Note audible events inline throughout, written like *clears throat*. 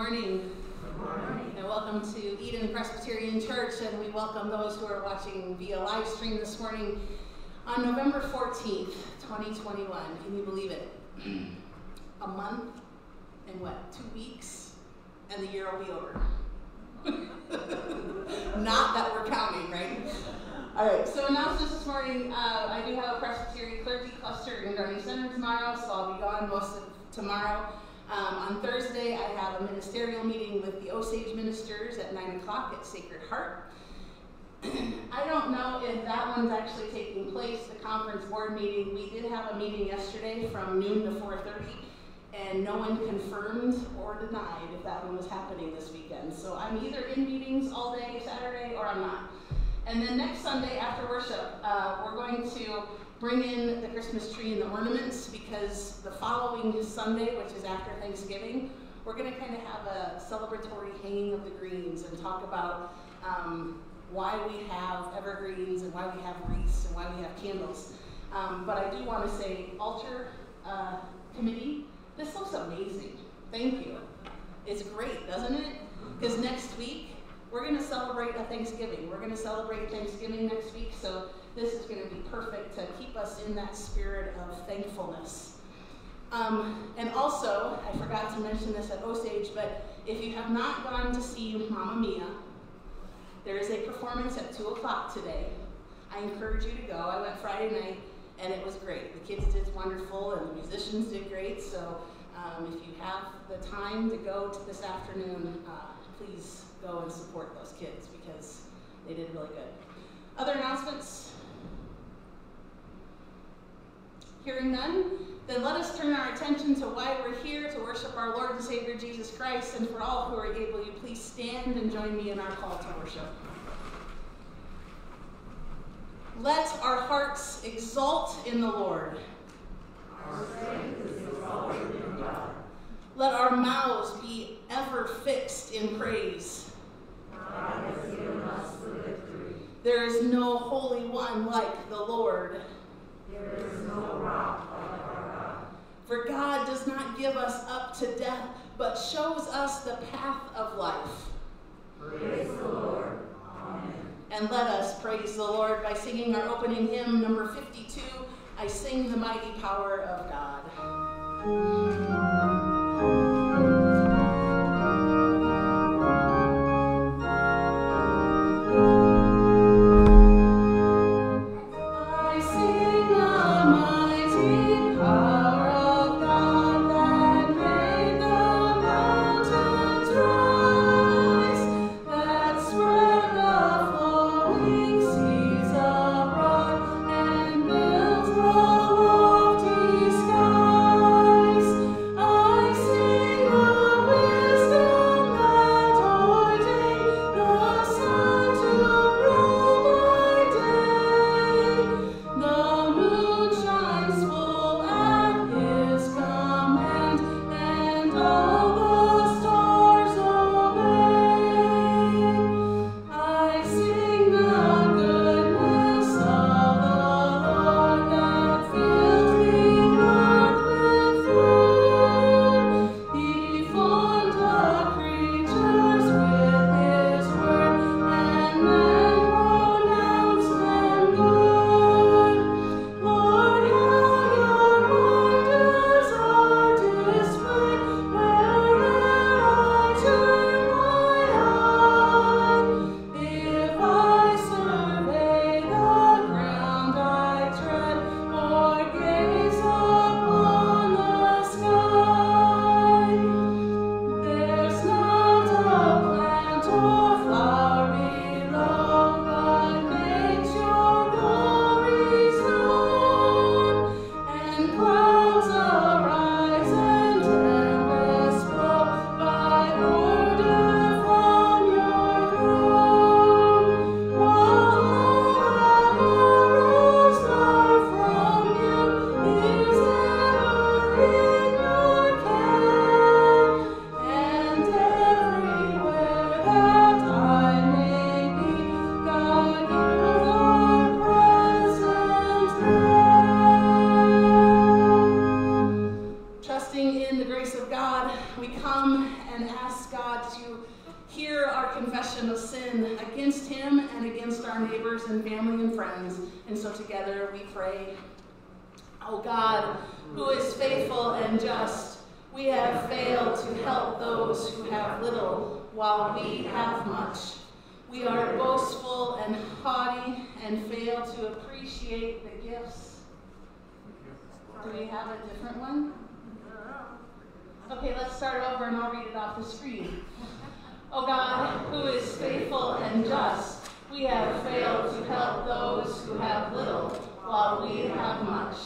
Good morning. Good morning. And welcome to Eden Presbyterian Church, and we welcome those who are watching via live stream this morning on November 14th, 2021. Can you believe it? *clears throat* A month and what, two weeks, and the year will be over. *laughs* Not that we're counting, right? All right, so announcements this morning. Uh, I do have a Presbyterian clergy cluster in Grundy Center tomorrow, so I'll be gone most of tomorrow. Um, on Thursday, I have a ministerial meeting with the Osage ministers at 9 o'clock at Sacred Heart. *clears throat* I don't know if that one's actually taking place, the conference board meeting. We did have a meeting yesterday from noon to 4.30, and no one confirmed or denied if that one was happening this weekend. So I'm either in meetings all day Saturday or I'm not. And then next Sunday after worship, uh, we're going to bring in the Christmas tree and the ornaments because the following Sunday, which is after Thanksgiving, we're going to kind of have a celebratory hanging of the greens and talk about um, why we have evergreens and why we have wreaths and why we have candles. Um, but I do want to say, altar uh, committee, this looks amazing. Thank you. It's great, doesn't it? Because next week, we're going to celebrate a Thanksgiving. We're going to celebrate Thanksgiving next week, so this is going to be perfect to keep us in that spirit of thankfulness. Um, and also, I forgot to mention this at Osage, but if you have not gone to see Mamma Mia, there is a performance at 2 o'clock today. I encourage you to go. I went Friday night, and it was great. The kids did wonderful, and the musicians did great. So um, if you have the time to go to this afternoon, uh, please go and support those kids because they did really good. Other announcements? Hearing none, then let us turn our attention to why we're here to worship our Lord and Savior Jesus Christ. And for all who are able, you please stand and join me in our call to worship. Let our hearts exult in the Lord. Our strength is in God. Let our mouths be ever fixed in praise. God has given us the victory. There is no holy one like the Lord. There is no rock like our God. For God does not give us up to death, but shows us the path of life. Praise the Lord. Amen. And let us praise the Lord by singing our opening hymn, number 52, I Sing the Mighty Power of God. Against him and against our neighbors and family and friends. And so together we pray, Oh God, who is faithful and just, we have failed to help those who have little while we have much. We are boastful and haughty and fail to appreciate the gifts. Do we have a different one? Okay, let's start over and I'll read it off the screen. Oh God, who is faithful and just, we have failed to help those who have little while we have much.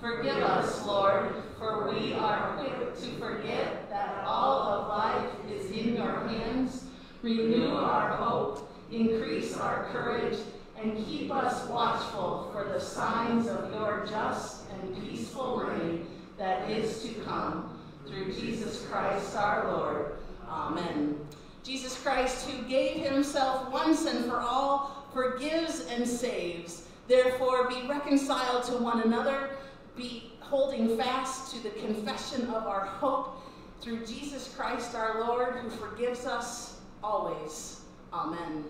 Forgive us, Lord, for we are quick to forget that all of life is in your hands. Renew our hope, increase our courage, and keep us watchful for the signs of your just and peaceful reign that is to come through Jesus Christ our Lord. Amen. Jesus Christ, who gave himself once and for all, forgives and saves. Therefore, be reconciled to one another, be holding fast to the confession of our hope through Jesus Christ our Lord, who forgives us always. Amen.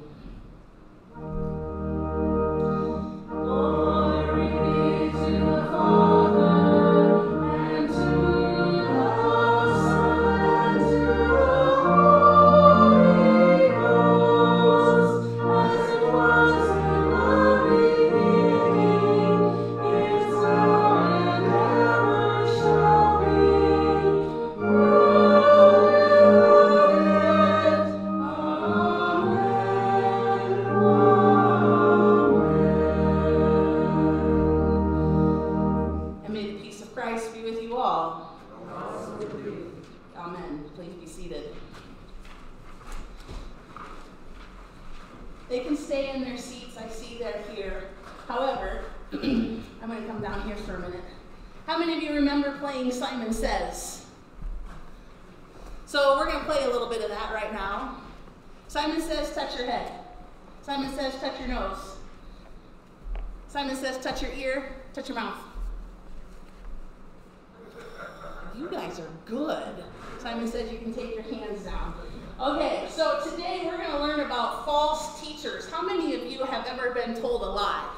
are good. Simon said, you can take your hands down. Okay, so today we're going to learn about false teachers. How many of you have ever been told a lie?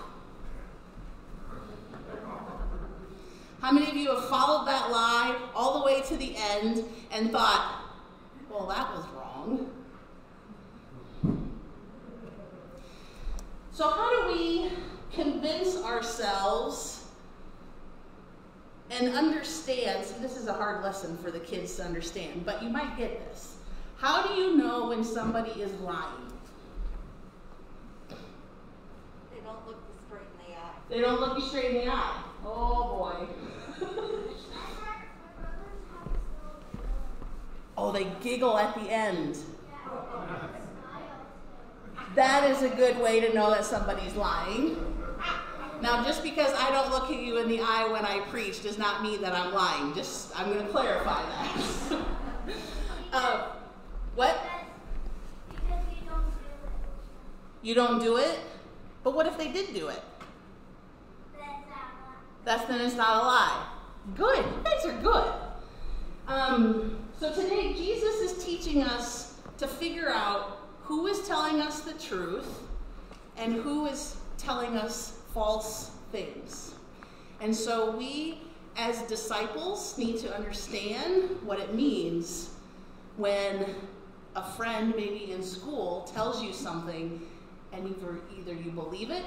How many of you have followed that lie all the way to the end and thought, well, that was wrong? So, how do we convince ourselves lesson for the kids to understand, but you might get this. How do you know when somebody is lying? They don't look you straight in the eye. They don't look you straight in the eye. Oh boy. *laughs* oh, they giggle at the end. That is a good way to know that somebody's lying. Now, just because I don't look at you in the eye when I preach does not mean that I'm lying. Just, I'm going to clarify that. *laughs* uh, what? Because you don't do it? But what if they did do it? That's then it's not a lie. Good. You guys are good. Um, so today, Jesus is teaching us to figure out who is telling us the truth and who is telling us false things. And so we, as disciples, need to understand what it means when a friend, maybe in school, tells you something and either, either you believe it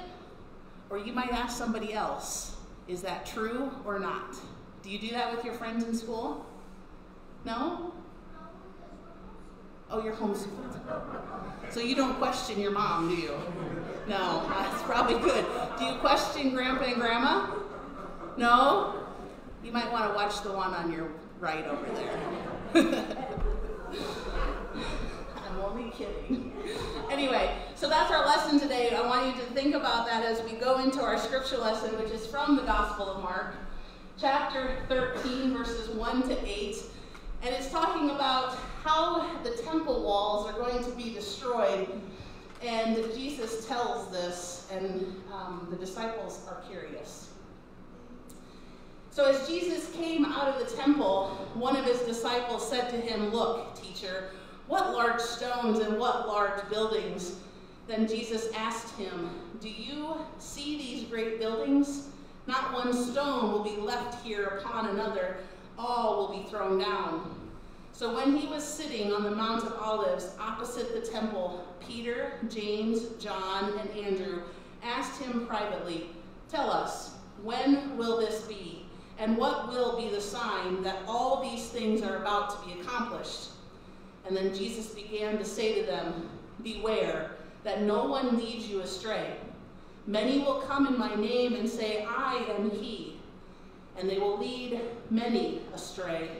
or you might ask somebody else, is that true or not? Do you do that with your friends in school? No? Oh, you're homeschooled. So you don't question your mom, do you? No, that's probably good. Do you question grandpa and grandma? No? You might want to watch the one on your right over there. *laughs* I'm only kidding. Anyway, so that's our lesson today. I want you to think about that as we go into our scripture lesson, which is from the Gospel of Mark, chapter 13, verses 1 to 8. And it's talking about how the temple walls are going to be destroyed. And Jesus tells this, and um, the disciples are curious. So, as Jesus came out of the temple, one of his disciples said to him, Look, teacher, what large stones and what large buildings. Then Jesus asked him, Do you see these great buildings? Not one stone will be left here upon another, all will be thrown down. So when he was sitting on the Mount of Olives opposite the temple, Peter, James, John, and Andrew asked him privately, Tell us, when will this be? And what will be the sign that all these things are about to be accomplished? And then Jesus began to say to them, Beware that no one leads you astray. Many will come in my name and say, I am he, and they will lead many astray.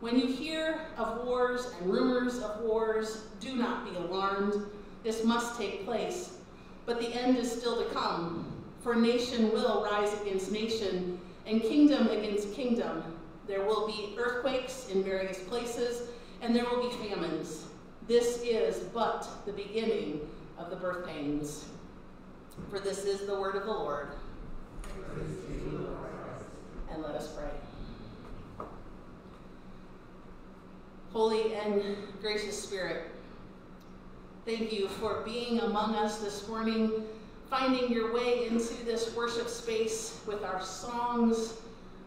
When you hear of wars and rumors of wars, do not be alarmed. This must take place, but the end is still to come. For nation will rise against nation, and kingdom against kingdom. There will be earthquakes in various places, and there will be famines. This is but the beginning of the birth pains. For this is the word of the Lord. And let us pray. Holy and gracious Spirit, thank you for being among us this morning, finding your way into this worship space with our songs,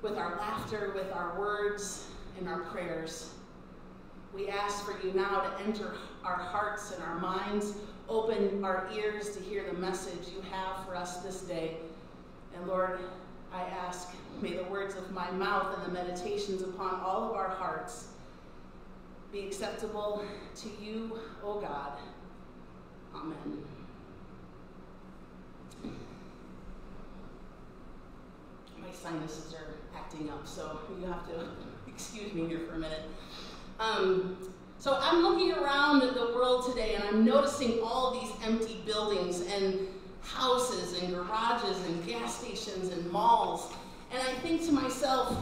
with our laughter, with our words, and our prayers. We ask for you now to enter our hearts and our minds, open our ears to hear the message you have for us this day. And Lord, I ask, may the words of my mouth and the meditations upon all of our hearts be acceptable to you, O God. Amen. My sinuses are acting up, so you have to *laughs* excuse me here for a minute. Um, so I'm looking around the world today and I'm noticing all these empty buildings and houses and garages and gas stations and malls. And I think to myself,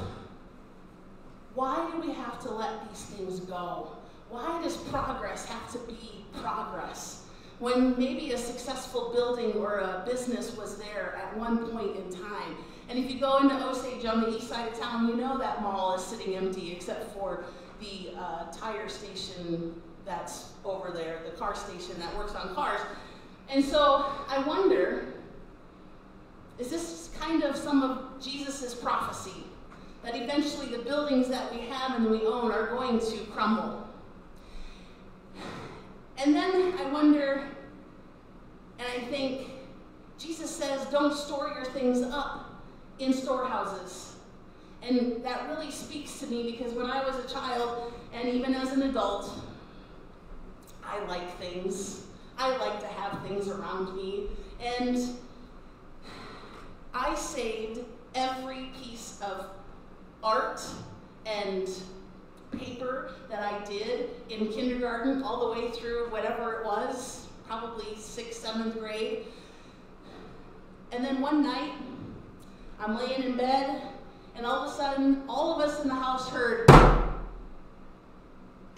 why do we have to let these things go? Why does progress have to be progress? When maybe a successful building or a business was there at one point in time. And if you go into Osage on the east side of town, you know that mall is sitting empty except for the uh, tire station that's over there, the car station that works on cars. And so I wonder is this kind of some of Jesus' prophecy? That eventually the buildings that we have and we own are going to crumble. And then I wonder, and I think, Jesus says, don't store your things up in storehouses. And that really speaks to me because when I was a child, and even as an adult, I like things. I like to have things around me. And I saved every piece of art and paper that I did in kindergarten all the way through whatever it was, probably sixth, seventh grade. And then one night, I'm laying in bed and all of a sudden, all of us in the house heard, and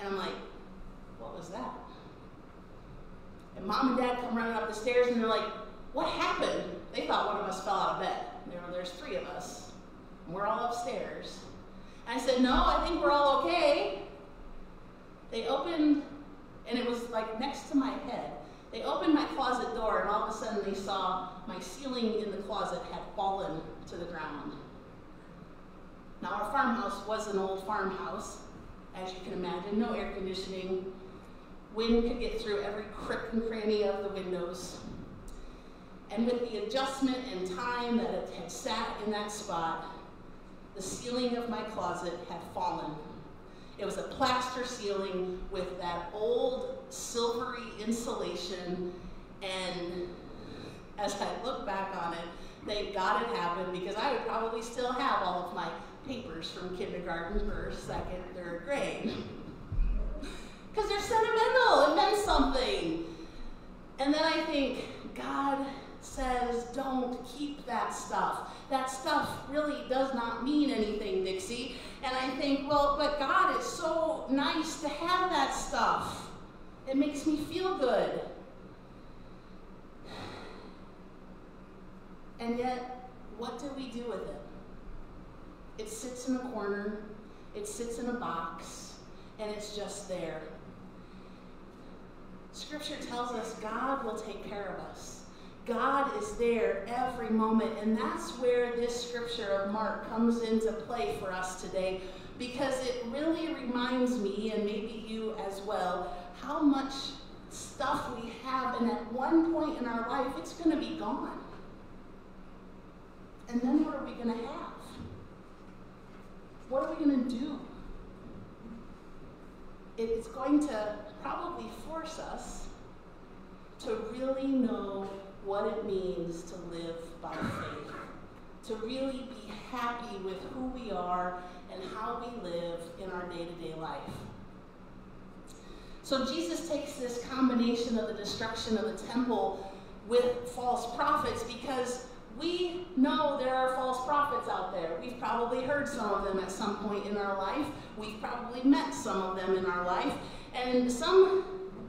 I'm like, what was that? And mom and dad come running up the stairs and they're like, what happened? They thought one of us fell out of bed. There, there's three of us. We're all upstairs. I said, no, I think we're all okay. They opened, and it was like next to my head. They opened my closet door, and all of a sudden they saw my ceiling in the closet had fallen to the ground. Now, our farmhouse was an old farmhouse, as you can imagine, no air conditioning. Wind could get through every crick and cranny of the windows. And with the adjustment and time that it had sat in that spot, the ceiling of my closet had fallen. It was a plaster ceiling with that old silvery insulation, and as I look back on it, thank God it happened because I would probably still have all of my papers from kindergarten, first, second, third grade. Because they're sentimental, it meant something. And then I think, God says, don't keep that stuff. That stuff really does not mean anything, Dixie. And I think, well, but God, it's so nice to have that stuff. It makes me feel good. And yet, what do we do with it? It sits in a corner, it sits in a box, and it's just there. scripture tells us God will take care of us. God is there every moment. And that's where this scripture of Mark comes into play for us today because it really reminds me, and maybe you as well, how much stuff we have, and at one point in our life, it's going to be gone. And then what are we going to have? What are we going to do? It's going to probably force us to really know what it means to live by faith, to really be happy with who we are and how we live in our day to day life. So Jesus takes this combination of the destruction of the temple with false prophets because we know there are false prophets out there. We've probably heard some of them at some point in our life. We've probably met some of them in our life. And some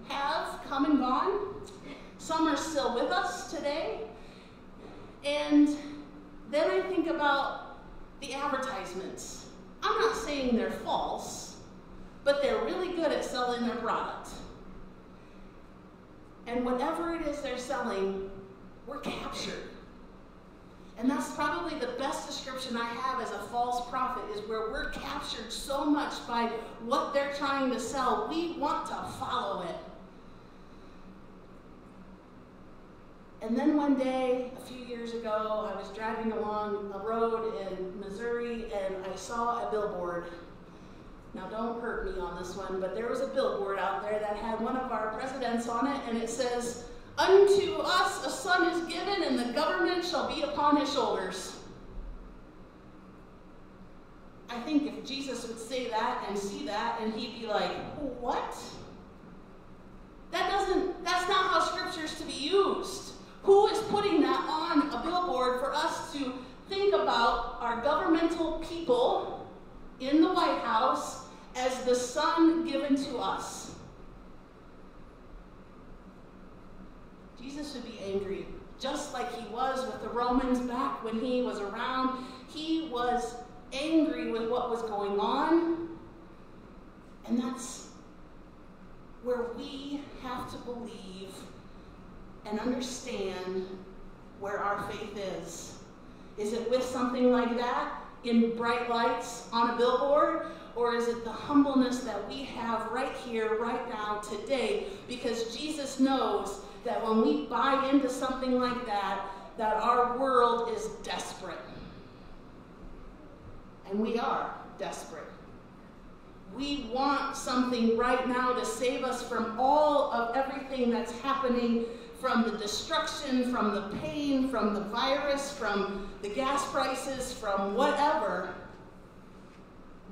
have come and gone. Some are still with us today. And then I think about the advertisements. I'm not saying they're false, but they're really good at selling their product. And whatever it is they're selling, we're captured. And that's probably the best description I have as a false prophet is where we're captured so much by what they're trying to sell, we want to follow it. And then one day, a few years ago, I was driving along a road in Missouri and I saw a billboard. Now, don't hurt me on this one, but there was a billboard out there that had one of our presidents on it, and it says, Unto us a son is given, and the government shall be upon his shoulders. I think if Jesus would say that and see that, and he'd be like, What? That doesn't, that's not how scripture's to be used. Who is putting that on a billboard for us to think about our governmental people in the White House as the son given to us? Jesus should be angry, just like he was with the Romans back when he was around. He was angry with what was going on. And that's where we have to believe and understand where our faith is. Is it with something like that in bright lights on a billboard? Or is it the humbleness that we have right here, right now, today? Because Jesus knows that when we buy into something like that, that our world is desperate. And we are desperate. We want something right now to save us from all of everything that's happening from the destruction, from the pain, from the virus, from the gas prices, from whatever.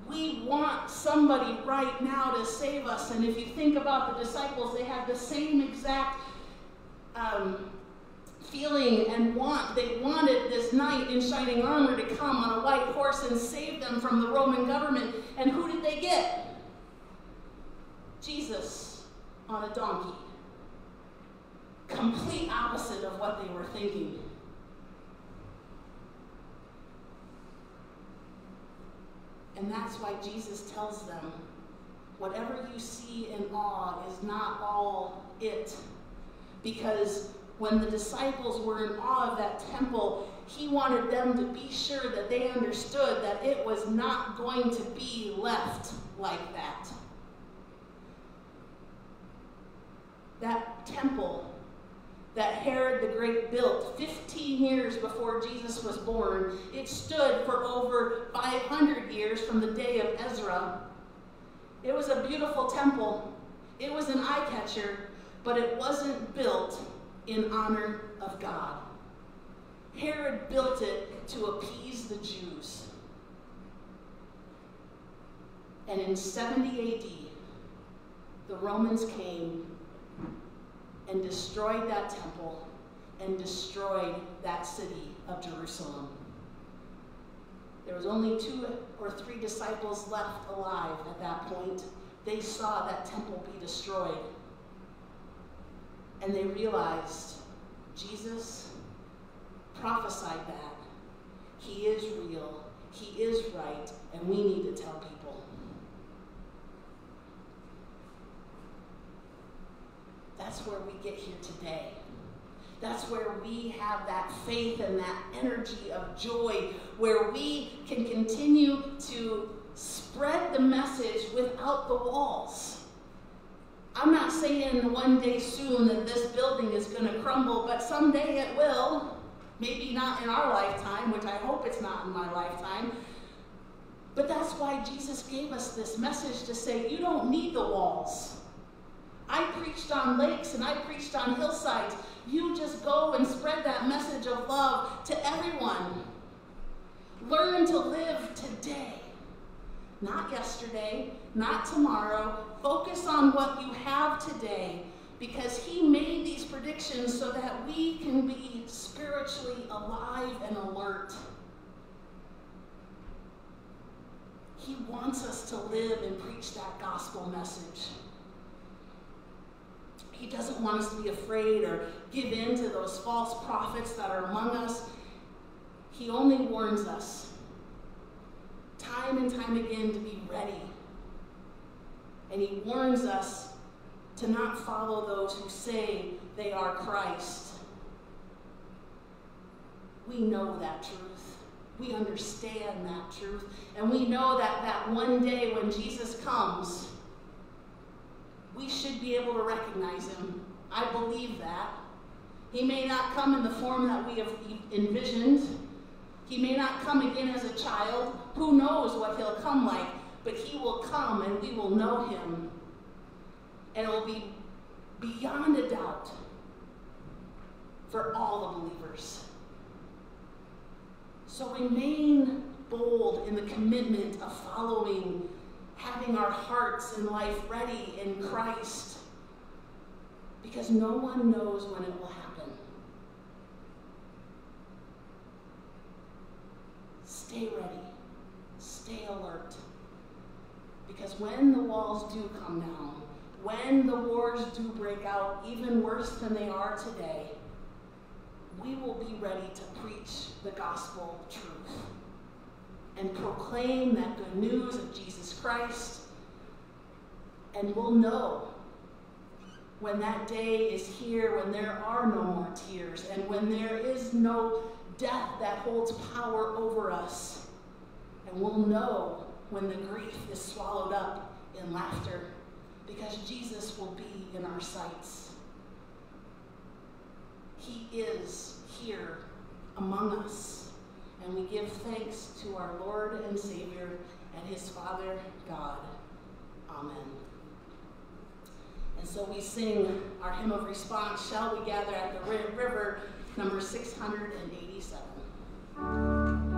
We want somebody right now to save us. And if you think about the disciples, they had the same exact um, feeling and want. They wanted this knight in shining armor to come on a white horse and save them from the Roman government. And who did they get? Jesus on a donkey. Complete opposite of what they were thinking. And that's why Jesus tells them whatever you see in awe is not all it because when the disciples were in awe of that temple, he wanted them to be sure that they understood that it was not going to be left like that. That temple that Herod the Great built 15 years before Jesus was born, it stood for over 500 years from the day of Ezra. It was a beautiful temple. It was an eye catcher but it wasn't built in honor of God. Herod built it to appease the Jews. And in 70 AD, the Romans came and destroyed that temple and destroyed that city of Jerusalem. There was only two or three disciples left alive at that point. They saw that temple be destroyed and they realized Jesus prophesied that. He is real, He is right, and we need to tell people. That's where we get here today. That's where we have that faith and that energy of joy, where we can continue to spread the message without the walls. I'm not saying one day soon that this building is going to crumble, but someday it will. Maybe not in our lifetime, which I hope it's not in my lifetime. But that's why Jesus gave us this message to say, you don't need the walls. I preached on lakes and I preached on hillsides. You just go and spread that message of love to everyone. Learn to live today, not yesterday, not tomorrow. Focus on what you have today because He made these predictions so that we can be spiritually alive and alert. He wants us to live and preach that gospel message. He doesn't want us to be afraid or give in to those false prophets that are among us. He only warns us time and time again to be ready. And he warns us to not follow those who say they are Christ. We know that truth. We understand that truth. And we know that that one day when Jesus comes, we should be able to recognize him. I believe that. He may not come in the form that we have envisioned. He may not come again as a child. Who knows what he'll come like? But he will come and we will know him. And it will be beyond a doubt for all the believers. So remain bold in the commitment of following having our hearts and life ready in Christ because no one knows when it will happen. Stay ready, stay alert. Because when the walls do come down, when the wars do break out, even worse than they are today, we will be ready to preach the gospel truth and proclaim that good news of Jesus Christ. And we'll know when that day is here, when there are no more tears, and when there is no death that holds power over us. And we'll know when the grief is swallowed up in laughter, because Jesus will be in our sights. He is here among us. And we give thanks to our Lord and Savior and his Father, God. Amen. And so we sing our hymn of response, Shall We Gather at the River, number 687.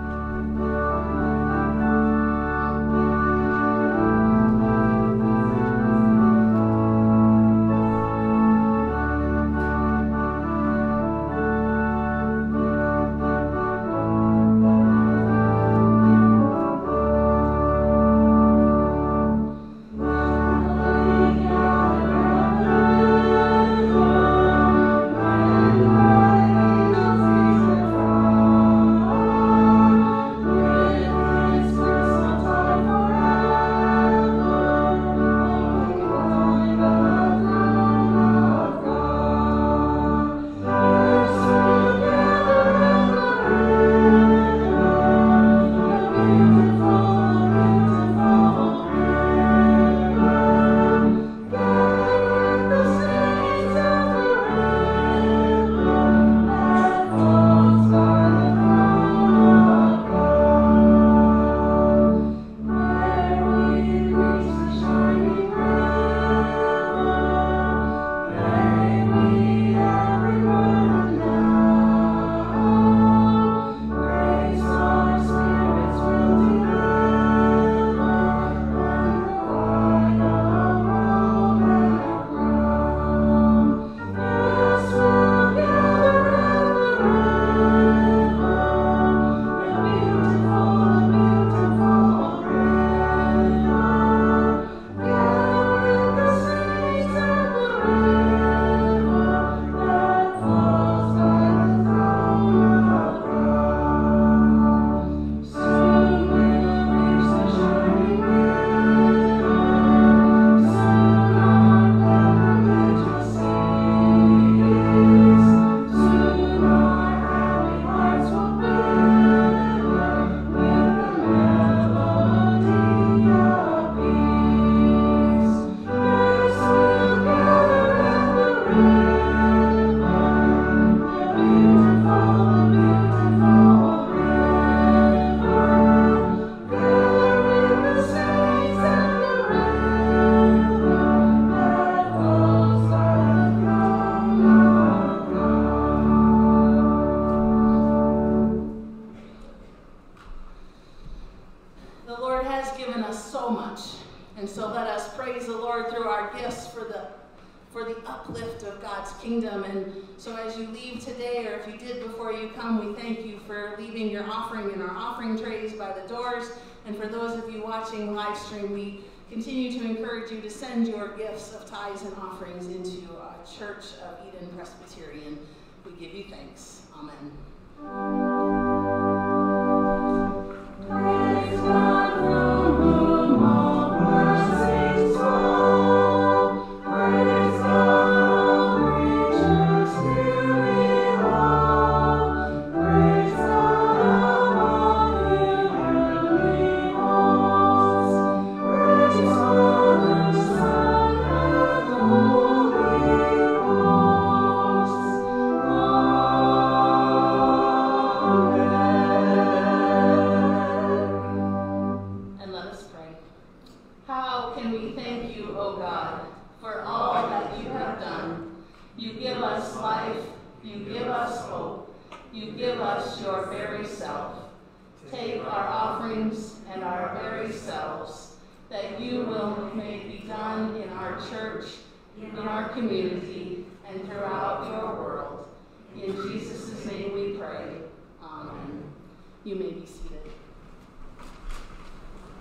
Watching live stream, we continue to encourage you to send your gifts of tithes and offerings into uh, Church of Eden Presbyterian. We give you thanks. Amen. church, in our community, and throughout your world. In Jesus' name we pray. Amen. You may be seated.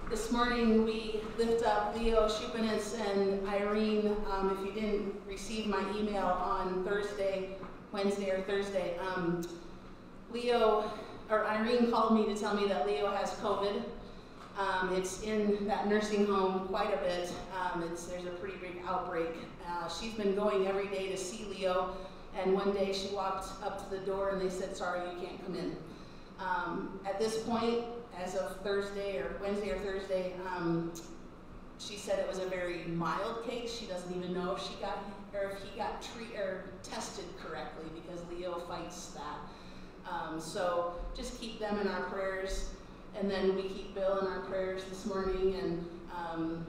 This morning we lift up Leo Shupanis and Irene. Um, if you didn't receive my email on Thursday, Wednesday or Thursday, um, Leo or Irene called me to tell me that Leo has COVID nursing home quite a bit. Um, there's a pretty big outbreak. Uh, she's been going every day to see Leo, and one day she walked up to the door and they said, sorry, you can't come in. Um, at this point, as of Thursday or Wednesday or Thursday, um, she said it was a very mild case. She doesn't even know if she got or if he got treat or tested correctly because Leo fights that. Um, so just keep them in our prayers. And then we keep Bill in our prayers this morning and, um,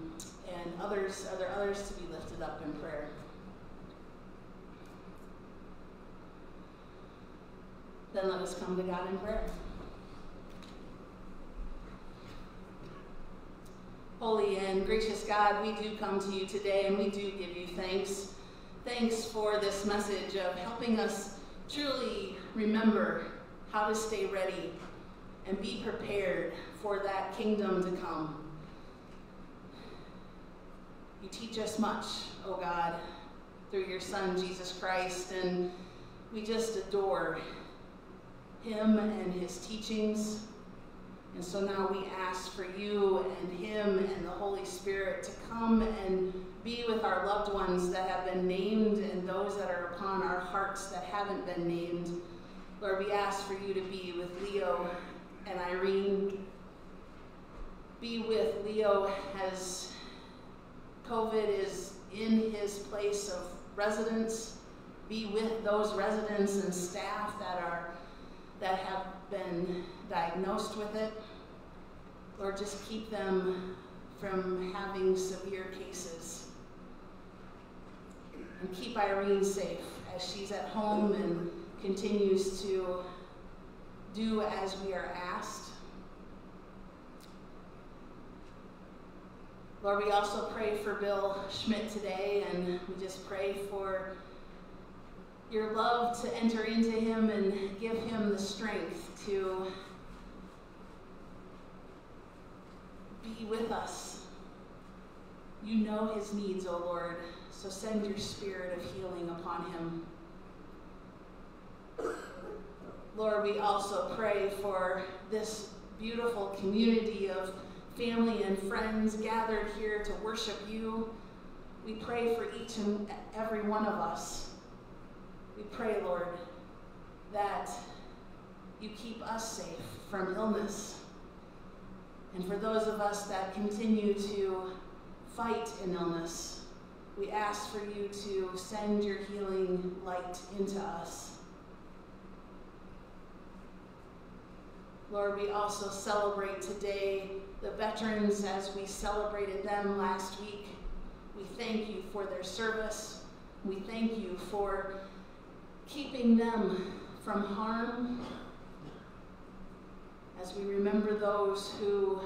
and others, are there others to be lifted up in prayer? Then let us come to God in prayer. Holy and gracious God, we do come to you today and we do give you thanks. Thanks for this message of helping us truly remember how to stay ready and be prepared for that kingdom to come. You teach us much, O oh God, through your Son, Jesus Christ, and we just adore him and his teachings. And so now we ask for you and him and the Holy Spirit to come and be with our loved ones that have been named and those that are upon our hearts that haven't been named. Lord, we ask for you to be with Leo and Irene. Be with Leo as COVID is in his place of residence. Be with those residents and staff that are that have been diagnosed with it. Lord, just keep them from having severe cases. And keep Irene safe as she's at home and continues to do as we are asked. Lord, we also pray for Bill Schmidt today, and we just pray for your love to enter into him and give him the strength to be with us. You know his needs, O oh Lord, so send your spirit of healing upon him. Lord, we also pray for this beautiful community of family and friends gathered here to worship you. We pray for each and every one of us. We pray, Lord, that you keep us safe from illness. And for those of us that continue to fight an illness, we ask for you to send your healing light into us. Lord, we also celebrate today the veterans as we celebrated them last week. We thank you for their service. We thank you for keeping them from harm as we remember those who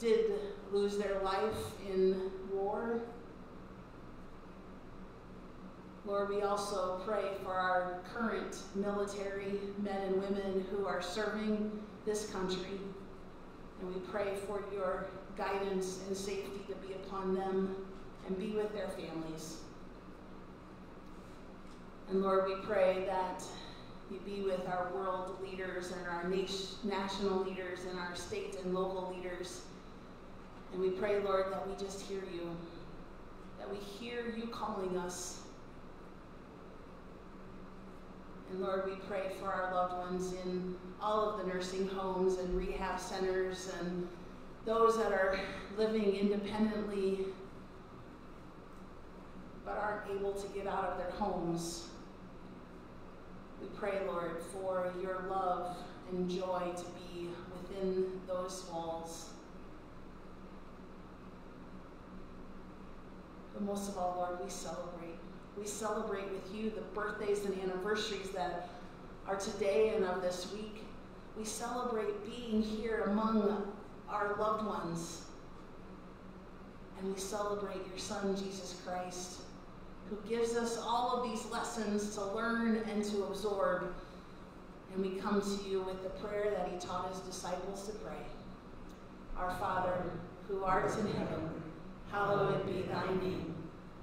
did lose their life in war. Lord, we also pray for our current military men and women who are serving this country. And we pray for your guidance and safety to be upon them and be with their families. And Lord, we pray that you be with our world leaders and our national leaders and our state and local leaders. And we pray, Lord, that we just hear you, that we hear you calling us and Lord, we pray for our loved ones in all of the nursing homes and rehab centers and those that are living independently but aren't able to get out of their homes. We pray, Lord, for your love and joy to be within those walls. But most of all, Lord, we celebrate we celebrate with you the birthdays and anniversaries that are today and of this week. We celebrate being here among our loved ones. And we celebrate your Son, Jesus Christ, who gives us all of these lessons to learn and to absorb. And we come to you with the prayer that he taught his disciples to pray. Our Father, who art in heaven, hallowed be thy name.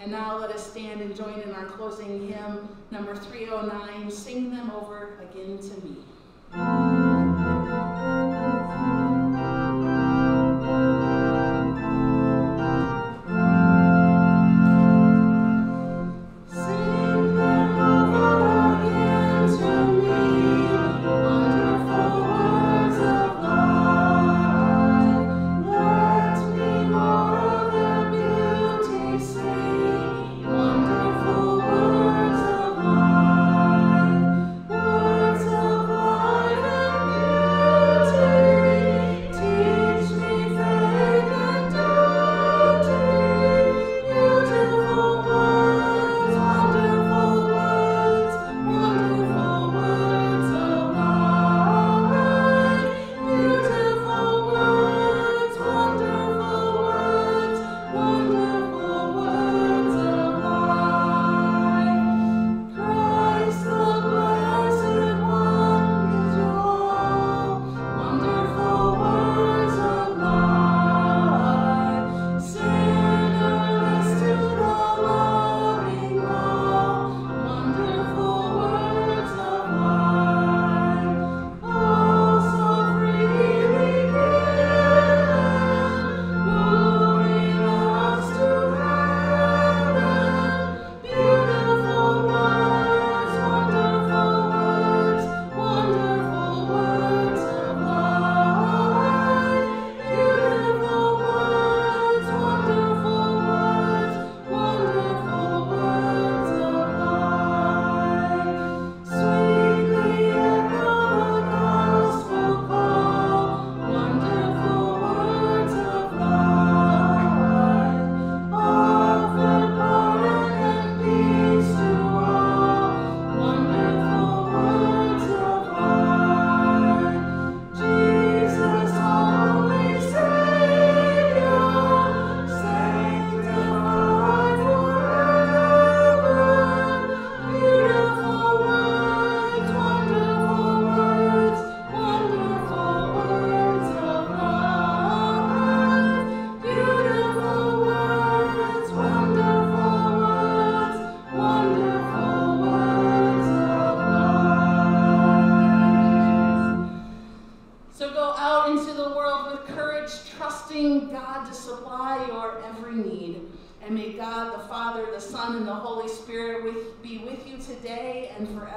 And now let us stand and join in our closing hymn, number 309, Sing Them Over Again to Me.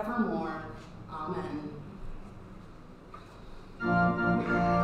Forevermore. Amen.